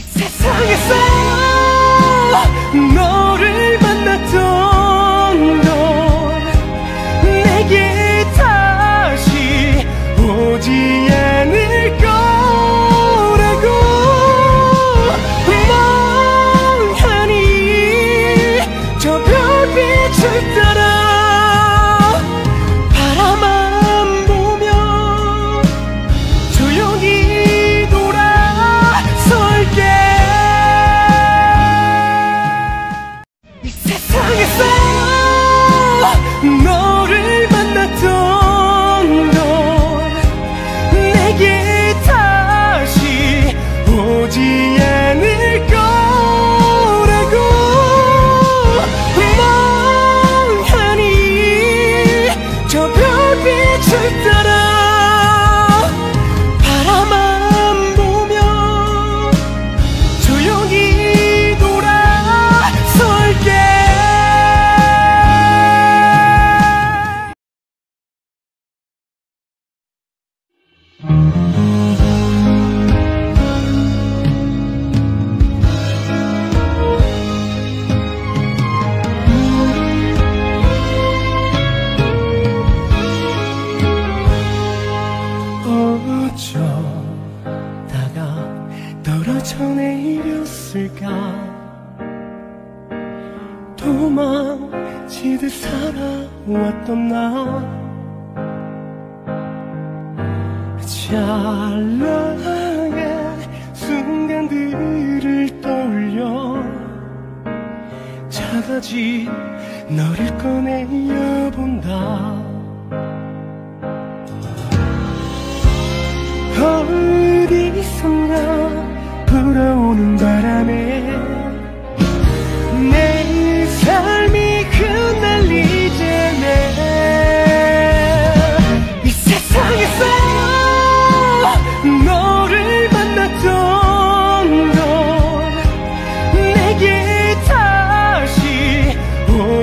세상에서 어쩌다가 떨어져 내렸을까? 도망치듯 살아왔던 나. 찰나의 순간들을 떠올려. 작아진 너를 꺼내어 본다. 어.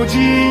de